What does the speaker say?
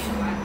information. Mm -hmm.